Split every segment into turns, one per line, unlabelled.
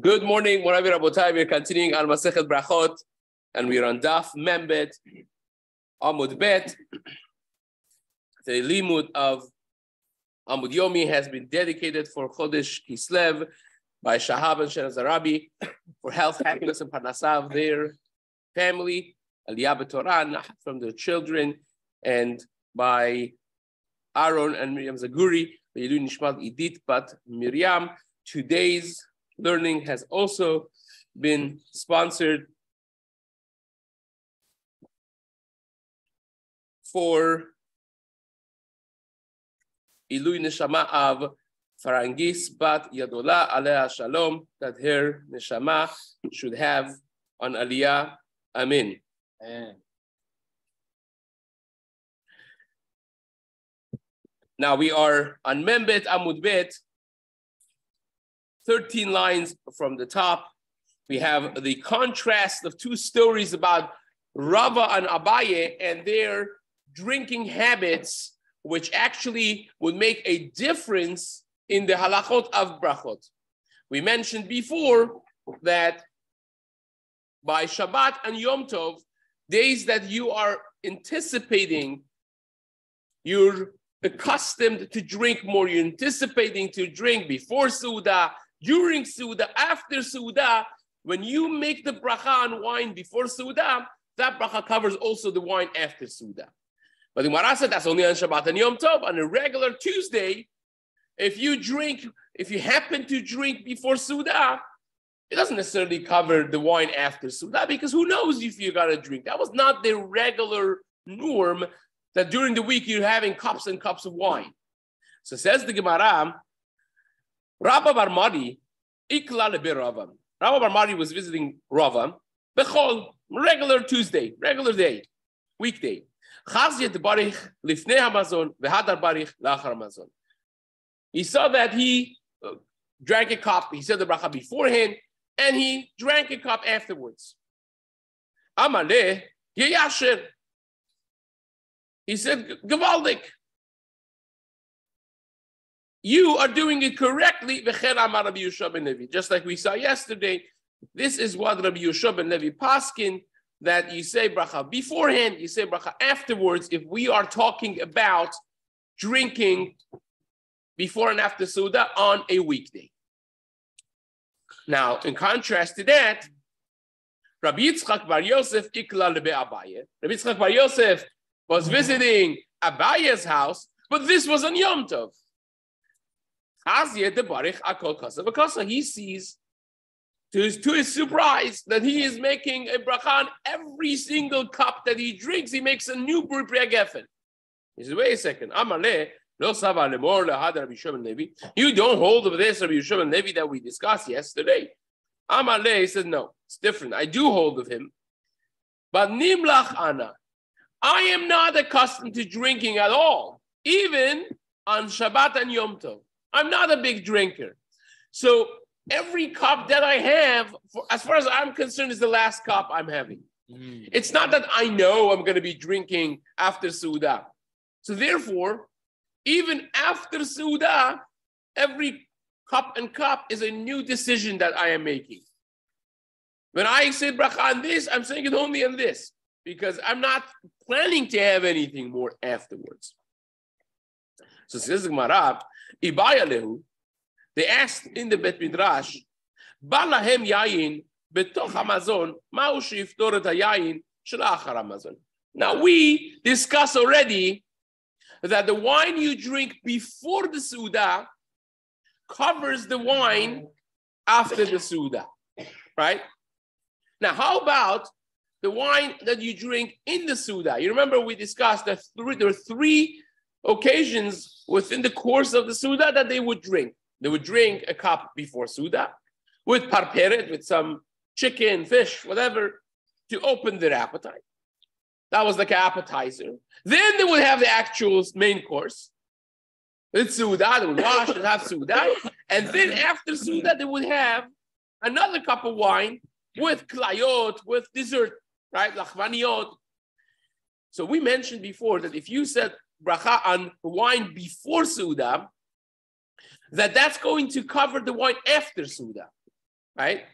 Good morning, Moravi Rabotai. We're continuing Al Masechet Brachot, and we're on Daf Membet Amud Bet. The limud of Amud Yomi has been dedicated for Chodesh Kislev by Shahab and Shenazarabi for health, happiness, and parnasav of their family, Aliyah Torah from their children, and by Aaron and Miriam Zaguri, Idit Bat Miriam. Today's learning has also been sponsored for Ilui Neshama of Farangis Bat Yadola Alea Shalom, that her Neshama should have on Aliyah. Amen. Amen. Now we are on Membet Amud Bet, 13 lines from the top. We have the contrast of two stories about Rava and Abaye and their drinking habits, which actually would make a difference in the halachot of brachot. We mentioned before that by Shabbat and Yom Tov, days that you are anticipating your accustomed to drink more. You're anticipating to drink before Suda, during Suda, after Suda. When you make the bracha on wine before Suda, that bracha covers also the wine after Suda. But the Gemara said that's only on Shabbat and Yom Tov. On a regular Tuesday, if you drink, if you happen to drink before Suda, it doesn't necessarily cover the wine after Suda because who knows if you got gonna drink. That was not the regular norm that during the week you're having cups and cups of wine. So says the Gemara, Rabba bar Mari, Ikla Rava. Rabba bar Mari was visiting Rava, Bechol, regular Tuesday, regular day, weekday. He saw that he uh, drank a cup, he said the bracha beforehand, and he drank a cup afterwards. Amaleh Yeyasher. He said, Gavaldik, you are doing it correctly, just like we saw yesterday. This is what Rabbi Yehoshua ben Levi Paskin, that you say bracha beforehand, you say bracha afterwards, if we are talking about drinking before and after Suda on a weekday. Now, in contrast to that, Rabbi Yitzchak Bar Yosef ikla lebe Abaye. Rabbi Yitzchak Bar Yosef was visiting Abaye's house, but this was on Yom Tov. He sees, to his, to his surprise, that he is making a bracha on every single cup that he drinks. He makes a new Buri Geffen. He says, wait a second. You don't hold of this Rabbi Yehoshua ben Levi that we discussed yesterday. Amaleh says, no, it's different. I do hold of him. But Nimlach Ana, I am not accustomed to drinking at all, even on Shabbat and Yom Tov. I'm not a big drinker. So every cup that I have, for, as far as I'm concerned, is the last cup I'm having. Mm. It's not that I know I'm going to be drinking after Suda. So therefore, even after Suda, every cup and cup is a new decision that I am making. When I say bracha on this, I'm saying it only on this because I'm not planning to have anything more afterwards. So says the Gemara, Ibaya they asked in the Bet Midrash, Balahem yayin betoch hamazon, ma'u shiftor et hayayin shalachar hamazon. Now we discuss already that the wine you drink before the Suda covers the wine after the Suda, right? Now, how about the wine that you drink in the Suda. You remember we discussed that three, there are three occasions within the course of the Suda that they would drink. They would drink a cup before Suda with parperet, with some chicken, fish, whatever, to open their appetite. That was like an appetizer. Then they would have the actual main course. With Suda, they would wash and have Suda. And then after Suda, they would have another cup of wine with klayot, with dessert right? Lachvaniot. So we mentioned before that if you said bracha on wine before Suda, that that's going to cover the wine after Suda, right?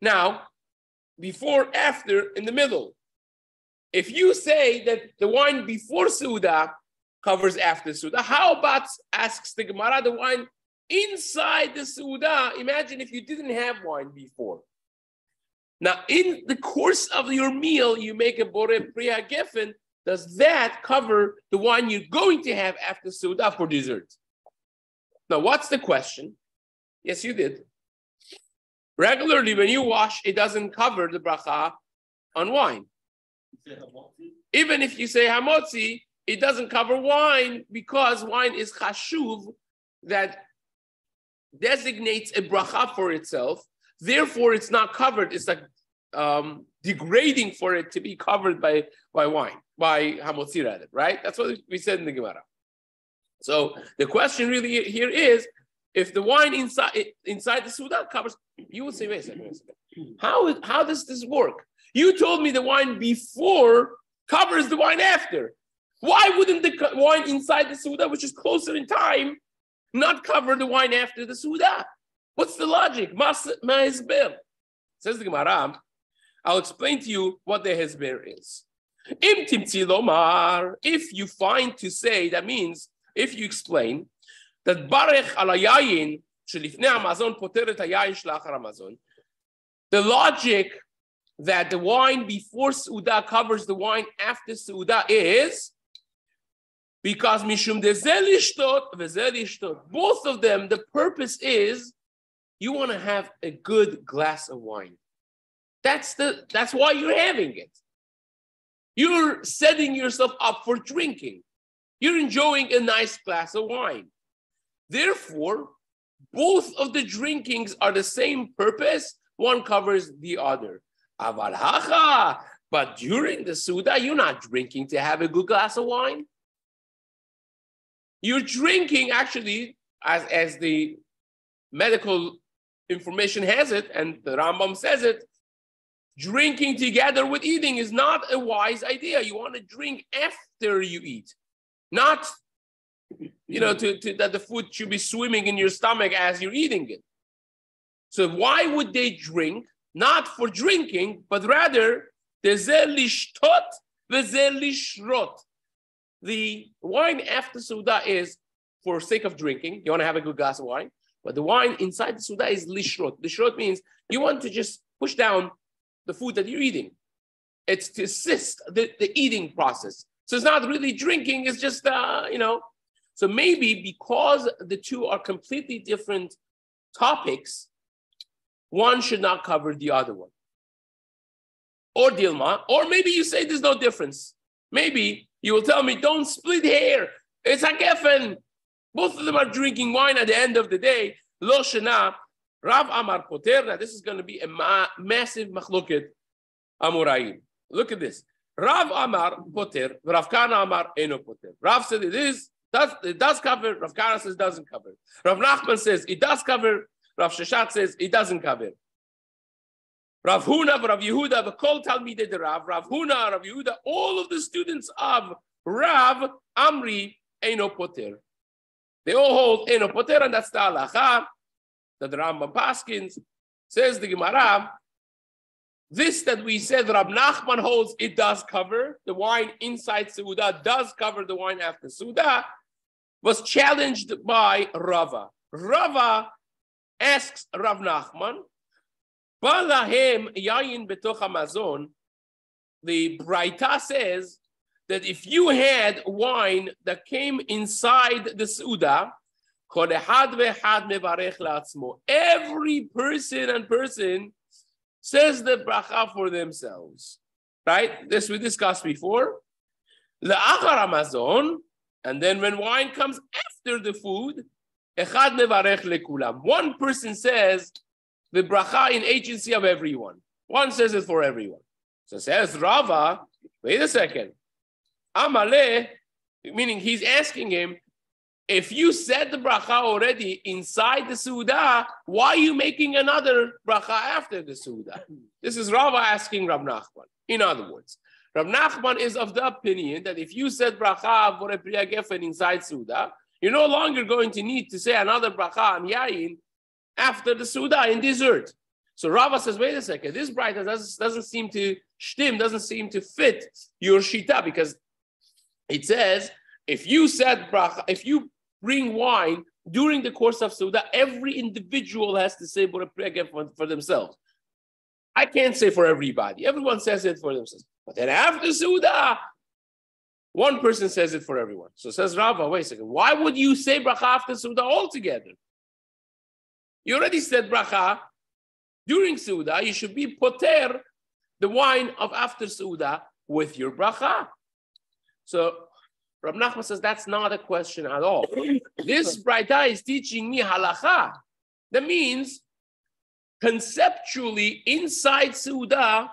Now, before, after, in the middle. If you say that the wine before Suda covers after Suda, how about, asks the Gemara, the wine inside the Suda? Imagine if you didn't have wine before. Now, in the course of your meal, you make a Bore Priya Geffen. Does that cover the wine you're going to have after Suda for dessert? Now, what's the question? Yes, you did. Regularly, when you wash, it doesn't cover the bracha on wine. Even if you say hamotzi, it doesn't cover wine because wine is chashuv that designates a bracha for itself. Therefore, it's not covered. It's like um, degrading for it to be covered by, by wine, by hamotzi rather, right? That's what we said in the Gemara. So the question really here is, if the wine inside inside the Suda covers, you would say, wait a second, wait a second. How, how does this work? You told me the wine before covers the wine after. Why wouldn't the wine inside the Suda, which is closer in time, not cover the wine after the Suda? What's the logic? Ma'izber. Says the Gemara, I'll explain to you what the Hezber is. If you find to say, that means if you explain that Barech al Yayin Amazon hayayin shlachar Amazon, the logic that the wine before Suda covers the wine after Suda is because Mishum Dezelishtot, both of them, the purpose is you want to have a good glass of wine. That's the that's why you're having it. You're setting yourself up for drinking. You're enjoying a nice glass of wine. Therefore, both of the drinkings are the same purpose. One covers the other. But during the Suda, you're not drinking to have a good glass of wine. You're drinking, actually, as, as the medical information has it, and the Rambam says it, drinking together with eating is not a wise idea. You want to drink after you eat not you know to, to, that the food should be swimming in your stomach as you're eating it. So why would they drink not for drinking but rather the wine after suda is for sake of drinking. You want to have a good glass of wine but the wine inside the suda is lishrot lishrot means you want to just push down the food that you're eating it's to assist the, the eating process so it's not really drinking, it's just, uh, you know. So maybe because the two are completely different topics, one should not cover the other one. Or Dilma, or maybe you say there's no difference. Maybe you will tell me, don't split hair. It's a geffen. Both of them are drinking wine at the end of the day. Lo shana, Rav Amar Poter. Now, this is going to be a ma- massive machloket Amorayim. Look at this. Rav Amar poter, Rav Kahana Amar eno poter. Rav said it is, does, it does cover, Rav Kahana says it doesn't cover. Rav Nachman says it does cover, Rav Sheshet says it doesn't cover. Rav Huna, Rav Yehuda, the Kol Talmidei the Rav, Rav Huna, Rav Yehuda, all of the students of Rav Amri eno poter. They all hold eno poter, and that's the halacha that the Rambam Paskins says the Gemara this that we said Rab Nachman holds, it does cover the wine inside Suda, does cover the wine after Suda, was challenged by Rava. Rava asks Rav Nachman, Balahem yayin betoch Amazon. The Braita says that if you had wine that came inside the Suda, every person and person says the bracha for themselves. Right? This we discussed before. The La'achar Amazon, and then when wine comes after the food. One person says the bracha in agency of everyone. One says it for everyone. So says Rava, wait a second. Amale, meaning he's asking him, if you said the bracha already inside the Suda, why are you making another bracha after the Suda? This is Rava asking Rav Nachman. In other words, Rav Nachman is of the opinion that if you said bracha for a Priya Geffen inside Suda, You're no longer going to need to say another bracha on after the suda in dessert. So Rava says, wait a second, this bracha doesn't, doesn't seem to shtim, doesn't seem to fit your shita because it says if you said bracha, if you bring wine during the course of suda, every individual has to say again for, for themselves. I can't say for everybody. Everyone says it for themselves. But then after suda, one person says it for everyone. So says Rava, wait a second. Why would you say bracha after Suda altogether? You already said bracha during Suda. You should be poter the wine of after Suda with your bracha. So Rab Nachman says that's not a question at all. this Braita is teaching me halacha. That means conceptually inside Suda,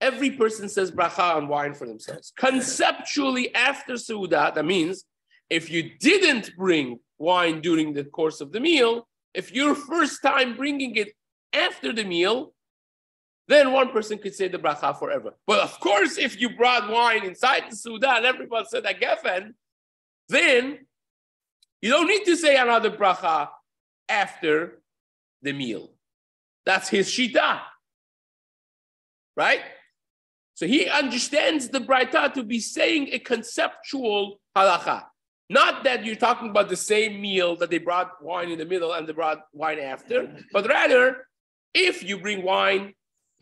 every person says bracha on wine for themselves. Conceptually, after Suda, that means if you didn't bring wine during the course of the meal, if your first time bringing it after the meal, then one person could say the bracha forever. But of course, if you brought wine inside the Suda and everyone said a gefen, then you don't need to say another bracha after the meal. That's his shita. Right? So he understands the Braita to be saying a conceptual halacha. Not that you're talking about the same meal that they brought wine in the middle and they brought wine after, but rather, if you bring wine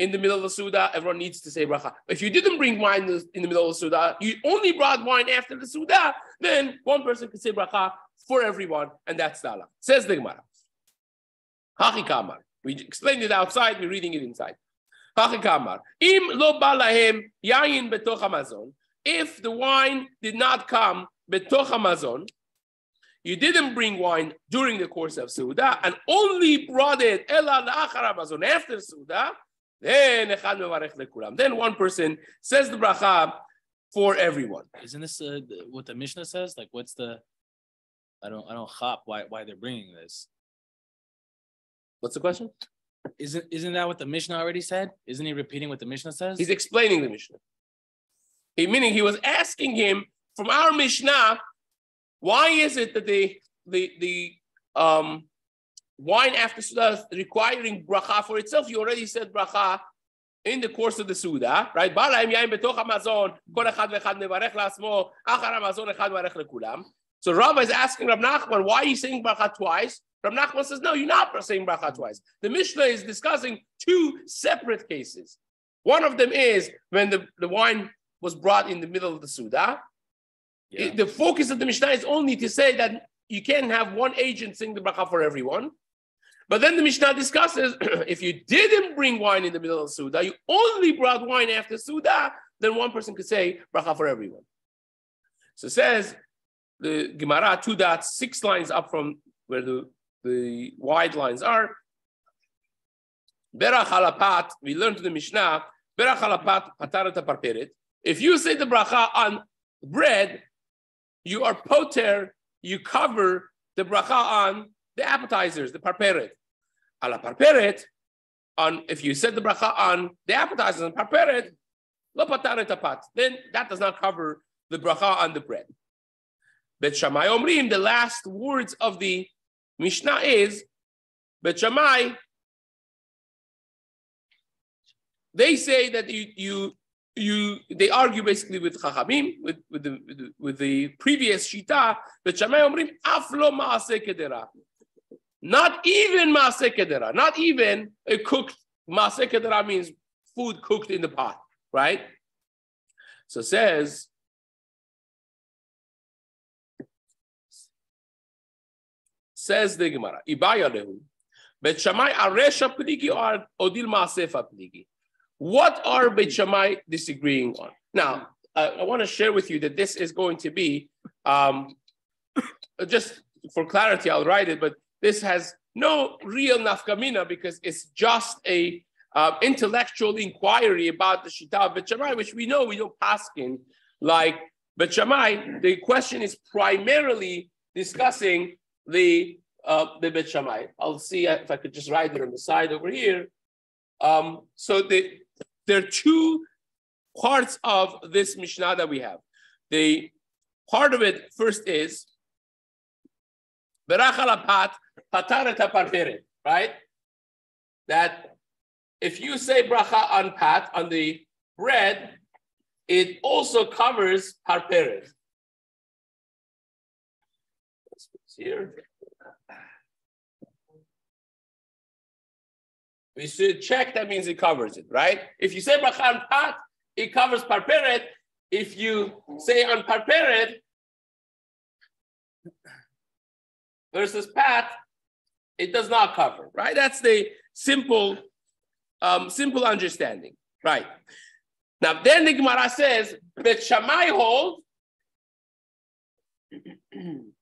in the middle of the Suda, everyone needs to say bracha. If you didn't bring wine in the middle of the Suda, you only brought wine after the Suda, then one person can say bracha for everyone, and that's the. Says the Gemara. Hachi We explained it outside, we're reading it inside. Haki kamar. Im Lobalahem Yayin betochamazon. If the wine did not come betoch hamazon, you didn't bring wine during the course of Suda and only brought it after Suda, then then one person says the bracha for everyone.
Isn't this uh, what the Mishnah says? Like, what's the? I don't, I don't hop why why they're bringing this.
What's the question?
Isn't isn't that what the Mishnah already said? Isn't he repeating what the Mishnah says?
He's explaining the Mishnah. He, meaning he was asking him from our Mishnah, why is it that the the the um wine after Suda requiring bracha for itself? You already said bracha in the course of the Suda, right? So Rava is asking Rav Nachman, why are you saying bracha twice? Rav Nachman says, no, you're not saying bracha twice. The Mishnah is discussing two separate cases. One of them is when the, the wine was brought in the middle of the Suda. Yeah. It, the focus of the Mishnah is only to say that you can't have one agent sing the bracha for everyone. But then the Mishnah discusses if you didn't bring wine in the middle of Suda, you only brought wine after Suda, then one person could say bracha for everyone. So it says the Gemara, two dots, six lines up from where the the wide lines are. Berach halapat, we learned in the Mishnah, Berach halapat patarat parperet. If you say the bracha on bread, you are poter, you cover the bracha on the appetizers, the parperet. Ala parperet, on if you said the bracha on the appetizers and parperet, lo pataret apat. Then that does not cover the bracha on the bread. Bet Shammai Omrim, the last words of the Mishnah is, but Shammai, they say that you, you, you, they argue basically with Chachamim, with, with, the, with, the, with the previous Shita, but Shammai Omrim, aflo maase kedera. Not even maase kedera, not even a cooked, maase kedera means food cooked in the pot, right? So says, Says the Gemara, Ibaya lehu. Bet Shammai aresha pligi or odil maasefa pligi. What are Bet Shammai disagreeing on? Now, uh, I want to share with you that this is going to be, um, just for clarity, I'll write it, but this has no real nafkamina because it's just a uh, intellectual inquiry about the Shita of Bet Shammai, which we know we don't pass in like Bet Shammai. The question is primarily discussing the uh, the Bet Shammai. I'll see if I could just write it on the side over here. Um, so the, there are two parts of this Mishnah that we have. The Part of it first is pat right? That if you say bracha on pat on the bread, it also covers parperet. Here. We should check that means it covers it, right? If you say bracha on pat, it covers parperet. If you say on parperet versus pat, it does not cover, right? That's the simple, um, simple understanding, right? Now, then the Gemara says, Bet Shammai holds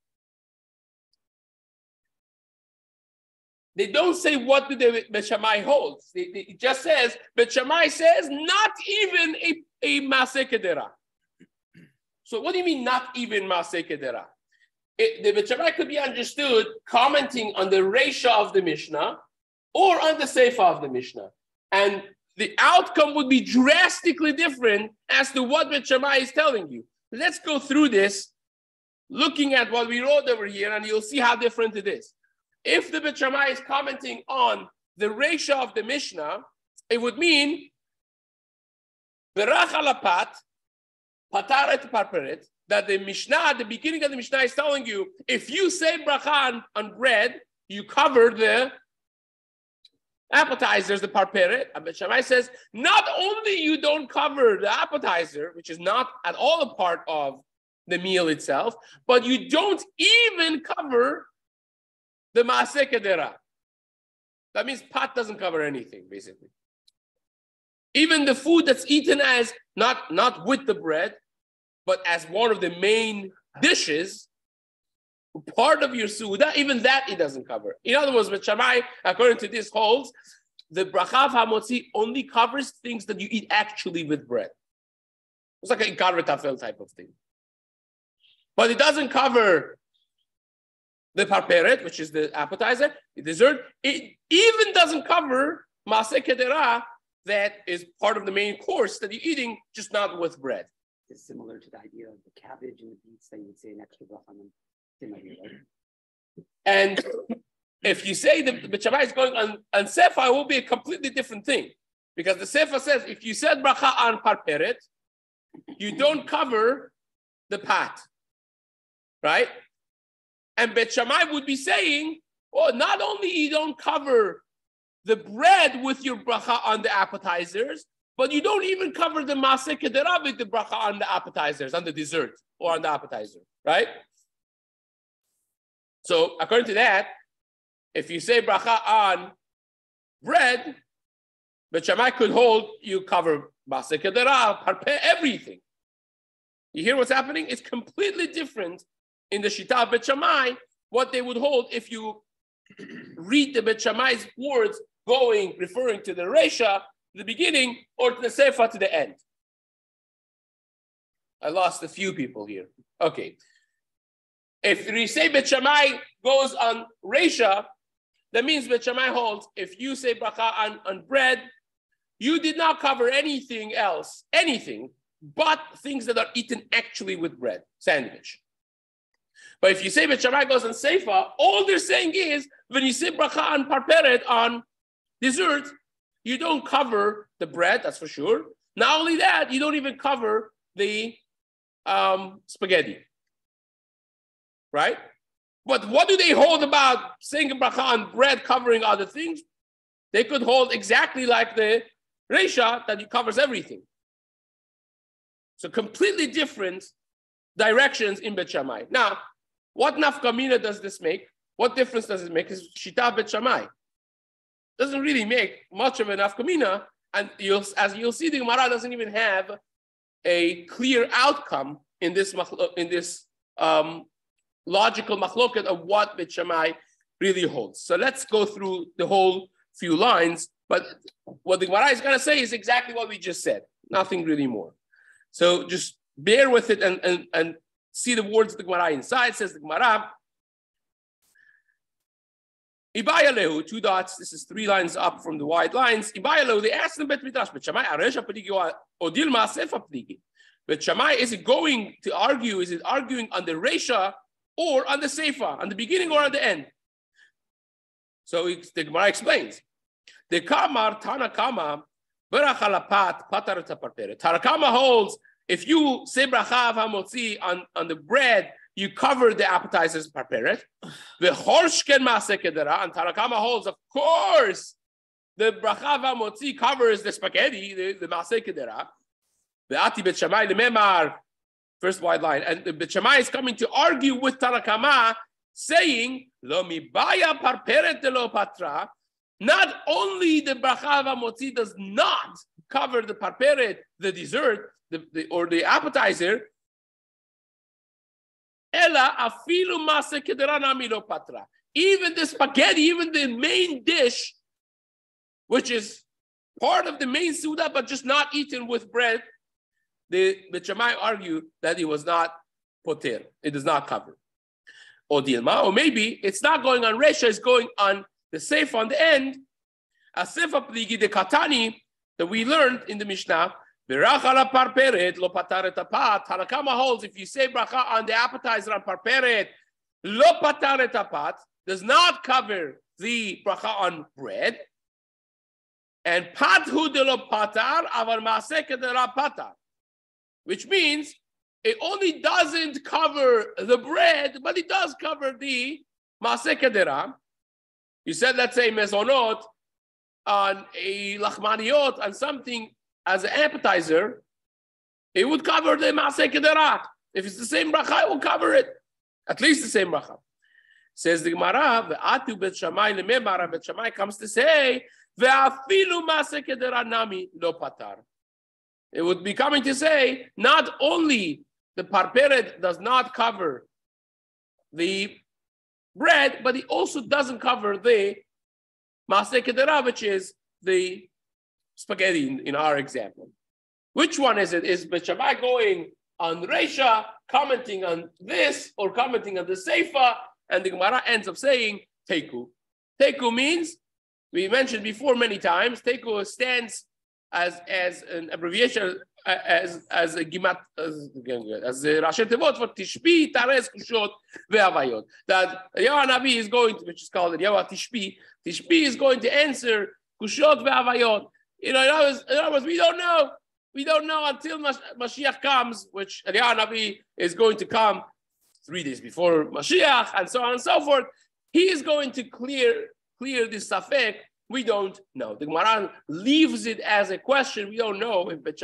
They don't say what do the Bet Shammai holds. it just says Bet Shammai says not even a, a Masekedera. So what do you mean not even Masekedera? The Bet Shammai could be understood commenting on the Resha of the Mishnah or on the Sefer of the Mishnah. And the outcome would be drastically different as to what Bet Shammai is telling you. Let's go through this, looking at what we wrote over here, and you'll see how different it is. If the Bet Shammai is commenting on the Resha of the Mishnah, it would mean Berach alapat, pataret parperet, that the Mishnah, at the beginning of the Mishnah is telling you, if you say bracha on, bread, you cover the appetizers, the parperet. Bet Shammai says, not only you don't cover the appetizer, which is not at all a part of the meal itself, but you don't even cover the Maaseh Kedera. That means pot doesn't cover anything, basically. Even the food that's eaten as not, not with the bread, but as one of the main dishes, part of your suda, even that it doesn't cover. In other words, with Shammai, according to this, holds the bracha of hamotzi only covers things that you eat actually with bread. It's like a ikar type of thing. But it doesn't cover the parperet, which is the appetizer, the dessert. It even doesn't cover kedera, that is part of the main course that you're eating, just not with bread.
It's similar to the idea of the cabbage and the beets that you would say an extra bracha on them.
And if you say the, the Shabbat is going on, on Sefer, it will be a completely different thing. Because the Sefer says if you said bracha on parperet, you don't cover the pat, right? And Bet Shammai would be saying, well, not only you don't cover the bread with your bracha on the appetizers, but you don't even cover the kedera with the bracha on the appetizers, on the dessert, or on the appetizer, right? So according to that, if you say bracha on bread, Bet Shammai could hold you cover maseh kedera, parpe, everything. You hear what's happening? It's completely different in the Shita of Bet Shammai, what they would hold if you read the Bet Shammai's words going, referring to the Resha, the beginning, or to the Sefer to the end. I lost a few people here. Okay. If we say Bet goes on Resha, that means Bet holds if you say bracha on, on bread, you did not cover anything else, anything but things that are eaten actually with bread, sandwich. But if you say Bet goes on Seifa, all they're saying is when you say bracha on parperet on dessert, you don't cover the bread, that's for sure. Not only that, you don't even cover the um, spaghetti. Right? But what do they hold about saying bracha on bread covering other things? They could hold exactly like the Resha that it covers everything. So completely different directions in Bet. Now, what nafkamina does this make? What difference does it make? Is shita bet. Doesn't really make much of an afkamina. and you'll, as you'll see, the Gemara doesn't even have a clear outcome in this in this um, logical machloket of what bet shamai really holds. So let's go through the whole few lines. But what the Gemara is going to say is exactly what we just said. Nothing really more. So just bear with it and, and, and see the words of the Gemara inside, says the Gemara. Ibayalehu, two dots, this is three lines up from the wide lines. Ibayalehu, they asked them Bet Midrash, but Shamai Aresha Pligi Odil Maasef Pligi. But Shammai, is it going to argue? Is it arguing on the Resha or on the Seifa, on the beginning or on the end? So the Gemara explains. The Kamar Tanakama Berachalapat Patarata Parpere. Tanakama holds if you say bracha hamotzi on, on the bread, you cover the appetizers parperet. The horshken masekedera and Tanakama holds, of course, the bracha hamotzi covers the spaghetti, the, the masekedera. The ati bet the memar, first wide line, and the bet is coming to argue with Tanakama, saying lo mibaya parperet lo patra. Not only the bracha hamotzi does not cover the parperet, the dessert, the, the, or the appetizer, Ella afilu masa patra. Even the spaghetti, even the main dish, which is part of the main suda, but just not eaten with bread, the Bet Shammai argue that it was not poter. It does not cover. Or dilma, or maybe it's not going on resha, it's going on the safe on the end. A sefa pligi de katani that we learned in the Mishnah Birach parperet lo pataret apat. Tanakama holds if you say bracha on the appetizer on parperet, lo pataret apat does not cover the bracha on bread. And pathu de lo patar avar maseke de la which means it only doesn't cover the bread, but it does cover the maseke dera. You said, let's say mezonot on a lachmaniot on something as an appetizer, it would cover the Maaseh Kederat. If it's the same bracha, it will cover it. At least the same bracha. Says the Gemara, Ve'atu bet Shammai lememara, bet comes to say, Ve'afilu Maaseh Kederat nami lo patar. It would be coming to say, not only the parperet does not cover the bread, but it also doesn't cover the Maaseh Kederat, which is the spaghetti in, in our example. Which one is it? Is Bet Shammai going on Resha, commenting on this, or commenting on the Seifa? And the Gemara ends up saying Teku. Teku means, we mentioned before many times, Teku stands as, as an abbreviation, as, as a gimat, as, as a Rashi Tevot for Tishbi, Tares, Kushot, Ve'avayot. That Eliyahu Navi is going to, which is called Eliyahu Tishbi, Tishbi is going to answer Kushot, Ve'avayot. You know, in other, words, in other words, we don't know. We don't know until Mashiach comes, which Eliyahu Nabi is going to come three days before Mashiach, and so on and so forth. He is going to clear clear this safek. We don't know. The Gemara leaves it as a question. We don't know if Bet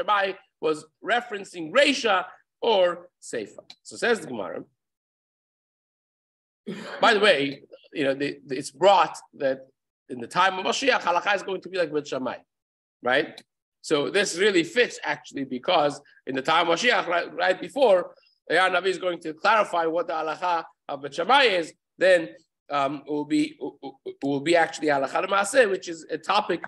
was referencing Resha or Seifa. So says the Gemara. By the way, you know, the, the, it's brought that in the time of Mashiach, halakha is going to be like Bet right? So this really fits actually because in the time of Mashiach, right, right before, Yah Navi is going to clarify what the halacha of Bet is, then um, it will be will be actually halacha Maaseh, which is a topic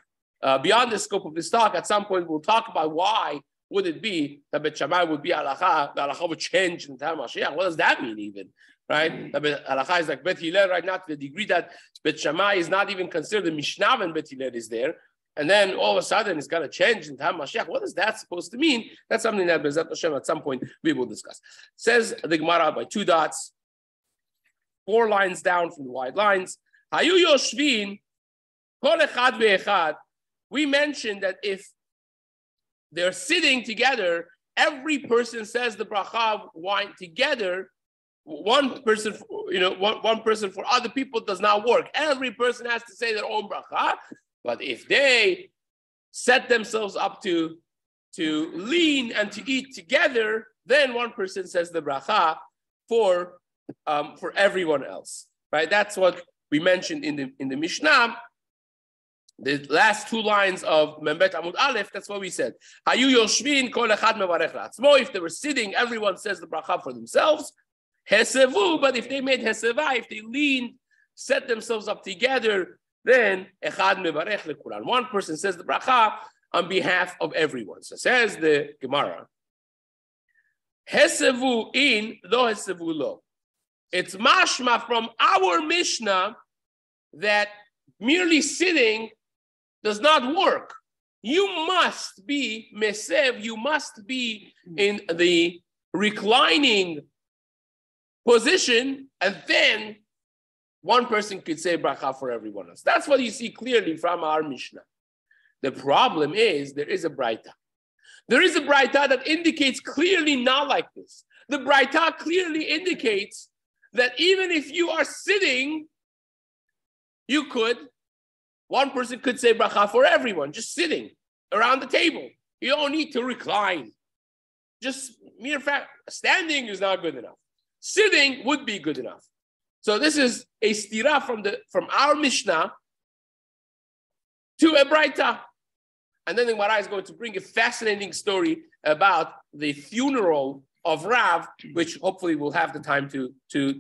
uh, beyond the scope of this talk. At some point, we'll talk about why would it be that Bet would be halacha, the halacha would change in the time of Mashiach. What does that mean even? Right? The halacha is like Bet Hillel right now to the degree that Bet is not even considered the Mishnah when Bet Hillel is there and then all of a sudden it's going to change in time Mashiach. What is that supposed to mean? That's something that Bezat Hashem at some point we will discuss. Says the Gemara by two dots, four lines down from the wide lines. Hayu Yoshvin, Kol Echad Ve'echad. We mentioned that if they're sitting together, every person says the bracha wine together. One person, you know, one, one person for other people does not work. Every person has to say their own bracha. But if they set themselves up to, to lean and to eat together, then one person says the bracha for, um, for everyone else. Right? That's what we mentioned in the in the Mishnah. The last two lines of Membet Amud Aleph, that's what we said. Hayu kol echad. If they were sitting, everyone says the bracha for themselves. But if they made heseva, if they leaned, set themselves up together, then echad mevarech lekulan. One person says the bracha on behalf of everyone. So says the Gemara, Hesevu in, lo hesevu lo. It's mashma from our Mishnah that merely sitting does not work. you must be mesev, you must be in the reclining position, and then one person could say bracha for everyone else. That's what you see clearly from our Mishnah. The problem is there is a braita. There is a braita that indicates clearly not like this. The braita clearly indicates that even if you are sitting, you could, one person could say bracha for everyone, just sitting around the table. You don't need to recline. Just mere fact, standing is not good enough. Sitting would be good enough. So this is a stira from the from our Mishnah to a Braita. And then the Gemara is going to bring a fascinating story about the funeral of Rav, which hopefully we'll have the time to, to,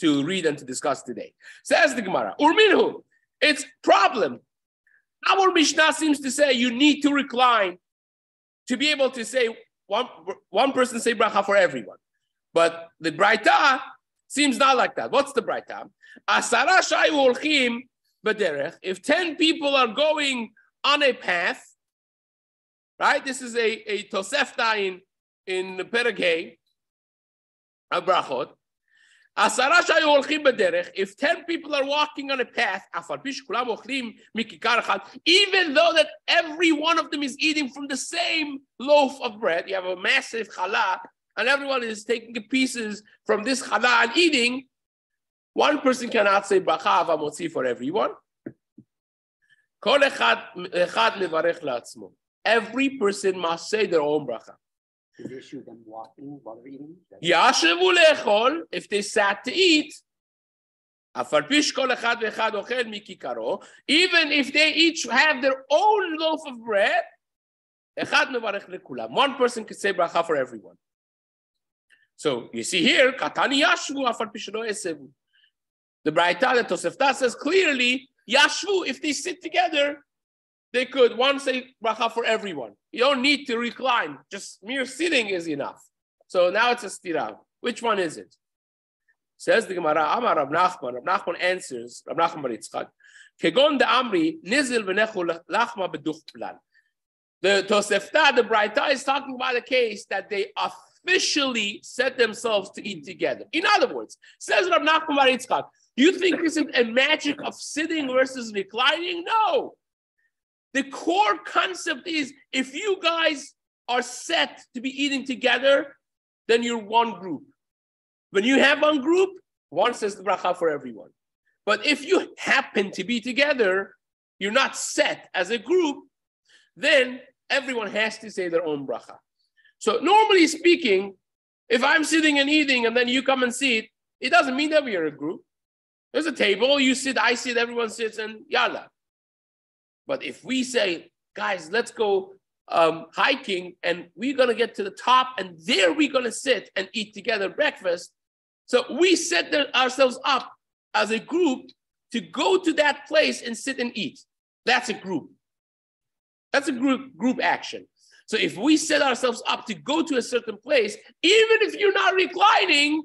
to read and to discuss today. Says the Gemara, Urminhu, it's problem. Our Mishnah seems to say you need to recline to be able to say one, one person say bracha for everyone. But the Braita seems not like that. What's the Braita? Asara shayu if 10 people are going on a path, right? This is a, a Tosefta in, in Peragay, a brachot. If 10 people are walking on a path, even though that every one of them is eating from the same loaf of bread, you have a massive challah, and everyone is taking pieces from this challah and eating, one person cannot say bracha avamotzi for everyone. Every person must say their own bracha.
Is the issue them walking while eating?
If they sat to eat, even if they each have their own loaf of bread, one person could say bracha for everyone. So you see here, katani yashvu afar esevu. The Braita, the Tosefta says clearly, yashvu, if they sit together, they could one say bracha for everyone. You don't need to recline; just mere sitting is enough. So now it's a stira. Which one is it? Says the Gemara, Amar Rab Nachman. Rab Nachman answers, Rab Nachman bar Kegon de Amri, Nizil v'nechu lachma beduch plan. The Tosefta, the Braita, is talking about a case that they officially set themselves to eat together. In other words, says Rab Nachman bar Yitzchak, you think this is a magic of sitting versus reclining? No. The core concept is if you guys are set to be eating together, then you're one group. When you have one group, one says the bracha for everyone. But if you happen to be together, you're not set as a group, then everyone has to say their own bracha. So normally speaking, if I'm sitting and eating and then you come and sit, it doesn't mean that we are a group. There's a table, you sit, I sit, everyone sits, and yalla. But if we say, guys, let's go um, hiking and we're going to get to the top and there we're going to sit and eat together breakfast. So we set ourselves up as a group to go to that place and sit and eat. That's a group. That's a group group action. So if we set ourselves up to go to a certain place, even if you're not reclining,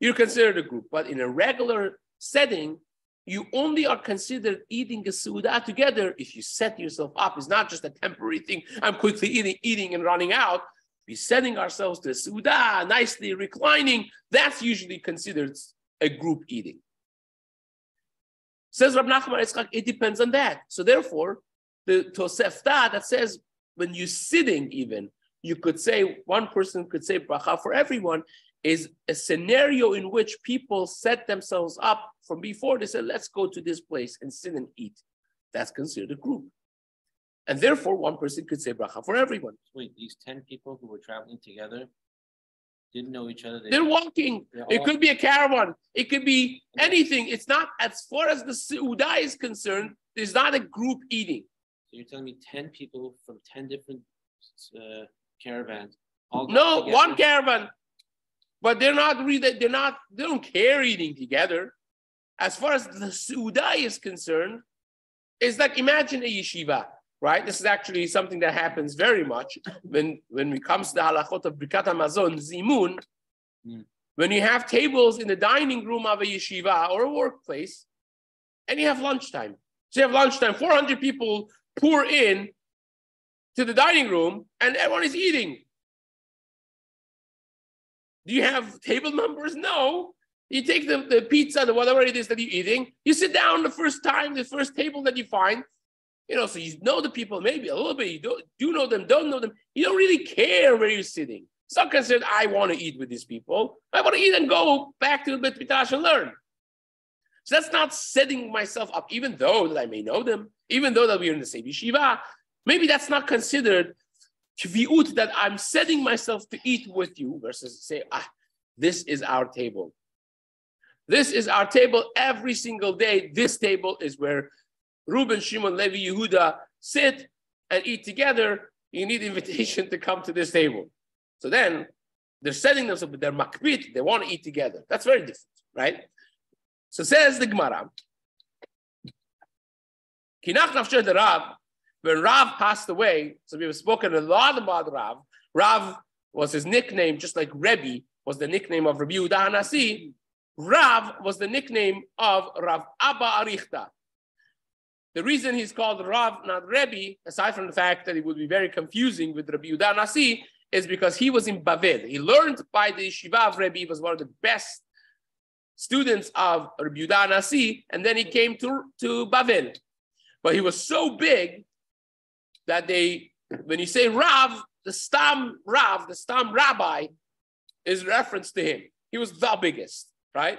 you're considered a group. But in a regular setting, you only are considered eating a suda together if you set yourself up. It's not just a temporary thing. I'm quickly eating, eating and running out. Be setting ourselves to a suda, nicely reclining. That's usually considered a group eating. Says Rab Nachman it depends on that. So therefore, the Tosefta that says when you're sitting even, you could say, one person could say bracha for everyone is a scenario in which people set themselves up from before. They said, let's go to this place and sit and eat. That's considered a group. And therefore, one person could say bracha for everyone.
Wait, these 10 people who were traveling together didn't know each other.
They, are walking. It could be a caravan. It could be anything. It's not, as far as the Su'udah is concerned, there's not a group eating.
You're telling me 10 people from 10 different uh, caravans. All
no, one caravan but they're not really, they're not, they don't care eating together. As far as the Suda is concerned, it's like imagine a yeshiva, right? This is actually something that happens very much when, when it comes to the halachot of Birkat Hamazon, Zimun, mm. when you have tables in the dining room of a yeshiva or a workplace, and you have lunchtime. So you have lunchtime, 400 people pour in to the dining room and everyone is eating. Do you have table numbers? No. You take the, the pizza, the whatever it is that you're eating, you sit down the first time, the first table that you find, you know, so you know the people maybe a little bit, you do, do know them, don't know them. You don't really care where you're sitting. It's not considered, I want to eat with these people. I want to eat and go back to the Bet Midrash and learn. So that's not setting myself up, even though that I may know them, even though that we're in the same yeshiva. Maybe that's not considered kviut that I'm setting myself to eat with you versus say, ah, this is our table. This is our table every single day. This table is where Reuben, Shimon, Levi, Yehuda sit and eat together. You need invitation to come to this table. So then they're setting themselves, but they're makbit, they want to eat together. That's very different, right? So says the Gemara, Kinach nafsher the Rav, when Rav passed away, so we have spoken a lot about Rav. Rav was his nickname, just like Rebbe was the nickname of Rabbi Yehuda Hanasi. Rav was the nickname of Rav Abba Arichta. The reason he's called Rav, not Rebbe, aside from the fact that it would be very confusing with Rabbi Yehuda Nasi, is because he was in Bavel. He learned by the yeshiva of Rebbe. He was one of the best students of Rabbi Yehuda Nasi, and then he came to, to Bavel. But he was so big that they, when you say Rav, the Stam Rav, the Stam Rabbi, is reference to him. He was the biggest, right?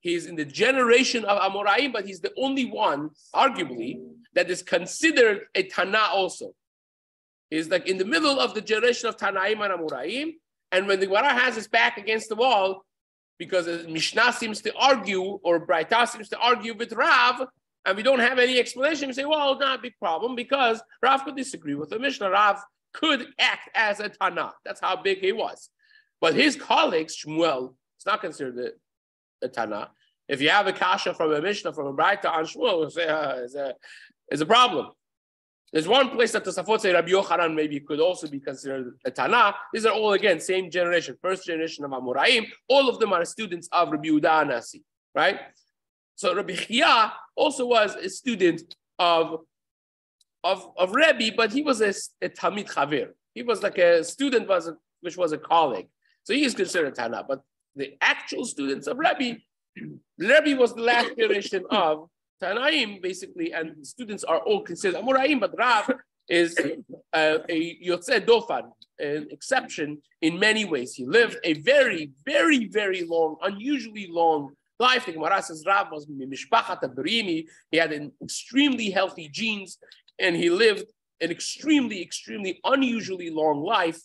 He's in the generation of Amoraim, but he's the only one, arguably, that is considered a Tana also. He's like in the middle of the generation of Tanaim and Amoraim. And when the Gemara has his back against the wall, because Mishnah seems to argue, or Braita seems to argue with Rav, and we don't have any explanation, we say, well, not a big problem, because Rav could disagree with the Mishnah. Rav could act as a Tana. That's how big he was. But his colleagues, Shmuel, it's not considered a, a Tana. If you have a kasha from a Mishnah, from a Braita on Shmuel, it's a, it's a, it's a problem. There's one place that Tosafot say Rabbi Yochanan maybe could also be considered a Tana. These are all again same generation, first generation of Amoraim. All of them are students of Rabbi Nasi, right? So Rabbi Chiya also was a student of of of Rebbe, but he was a, a Talmid Chavir. He was like a student was a, which was a colleague. So he is considered Tana. But the actual students of Rebbe, Rebbe was the last generation of Tanaim, basically, and students are all considered Amoraim, but Rav is uh, a Yotze Dofan, an exception in many ways. He lived a very, very, very long, unusually long life. The Gemara says Rav was Mishpachat Abrimi. He had an extremely healthy genes, and he lived an extremely, extremely unusually long life.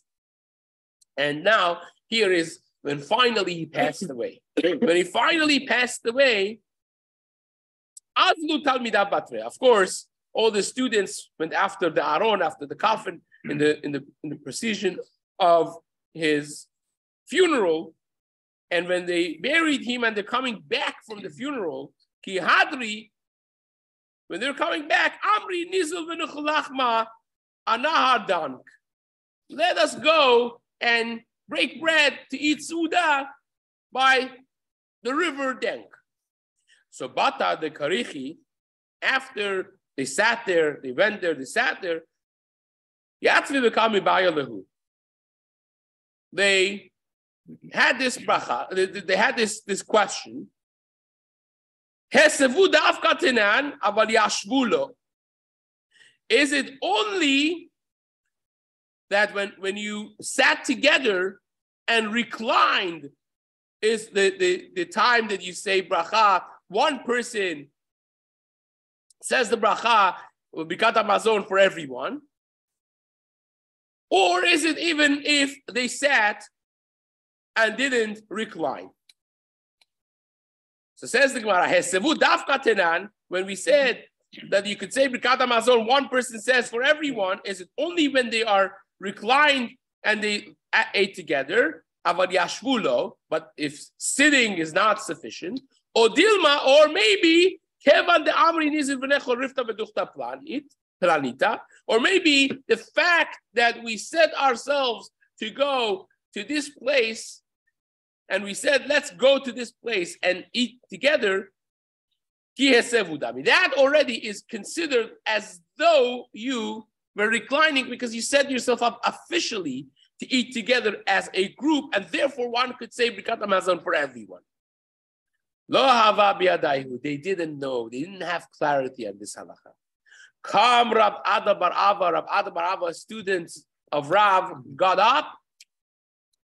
And now here is when finally he passed away. when he finally passed away, Azlu Talmidah Batre. Of course, all the students went after the Aaron, after the coffin, in the in the in the precision of his funeral. And when they buried him and they're coming back from the funeral, Kihadri, when they're coming back, Amri Nizul Venuchulachma Anahar Dank. Let us go and break bread to eat Suda by the river Danak. So Bata the Karichi, after they sat there, they went there, they sat there, Yatzvi Bekami Bayalehu. They had this bracha, they, they had this, this question. Is it only that when, when you sat together and reclined is the, the, the time that you say bracha one person says the bracha, Birkat Hamazon for everyone? Or is it even if they sat and didn't recline? So says the Gemara, Hesevu dafka tenan, when we said that you could say Birkat Hamazon, one person says for everyone, is it only when they are reclined and they ate together? But if sitting is not sufficient, or Dilma, or maybe Kevan de Amri V'necho Rifta Beduchta Planit, Planita, or maybe the fact that we set ourselves to go to this place and we said, let's go to this place and eat together. That already is considered as though you were reclining because you set yourself up officially to eat together as a group, and therefore one could say Birkat Hamazon for everyone. They didn't know. They didn't have clarity on this halacha. Kam Rav Ada bar Ahava, Rav Ada bar Ahava, students of Rav, got up.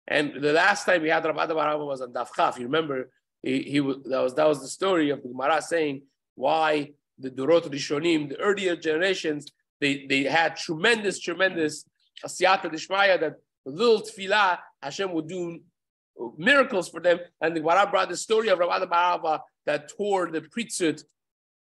And the last time we had Rab Ada Bar was on Daf Chaf. You remember, he, he that was that was the story of the Gemara saying why the Durot Rishonim, the earlier generations, they, they had tremendous, tremendous asiyata dishmaya that little tefillah Hashem would do miracles for them. And the Gemara brought the story of Rabbi Barava that tore the priesthood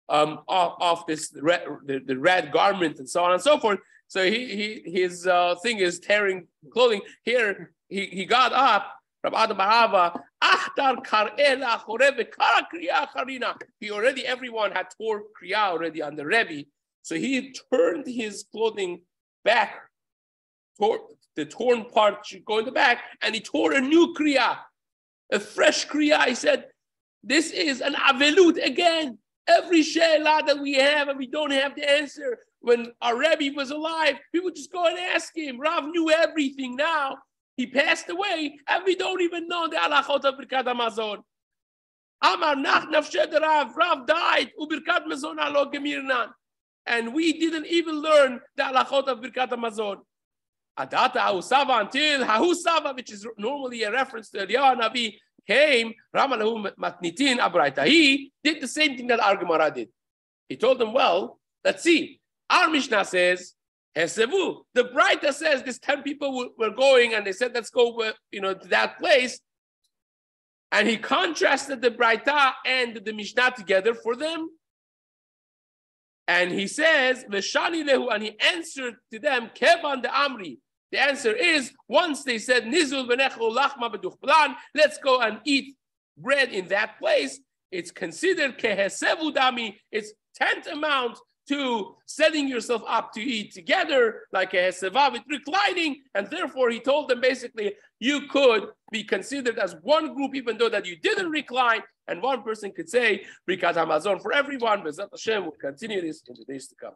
um, off, off this red, the, the, red garment and so on and so forth. So he, he his uh, thing is tearing clothing. Here he, he got up. Rabbi Barava, He already everyone had tore kriya already on the Rebbe, so he turned his clothing back, tore, the torn part should go in the back, and he tore a new kriya, a fresh kriya. He said, "This is an avelut again. Every she'elah that we have and we don't have the answer. When our Rebbe was alive, people just go and ask him. Rav knew everything. Now he passed away, and we don't even know the halachot of Birkat Hamazon. Amar nach nafshed Rav. Rav died. Ubirkat Mazon alo gemirnan. And we didn't even learn the halachot of Birkat Hamazon. Adata Ahusava until Hahusava, which is normally a reference to Eliyahu Navi, came, Ramalahu Matnitin Abraita. He did the same thing that Argamara did. He told them, well, let's see. Our Mishnah says, Hesevu. The Braita says these 10 people were going and they said, let's go uh, you know, to that place. And he contrasted the Braita and the Mishnah together for them. And he says, Veshani lehu, and he answered to them, Kevan the Amri, the answer is once they said Nizul lachma let's go and eat bread in that place. It's considered kehesevu dami. It's tenth amount to setting yourself up to eat together, like a heseva with reclining. And therefore, he told them basically, you could be considered as one group, even though that you didn't recline. And one person could say, Birkat Hamazon for everyone. Bezat Hashem will continue this in the days to come.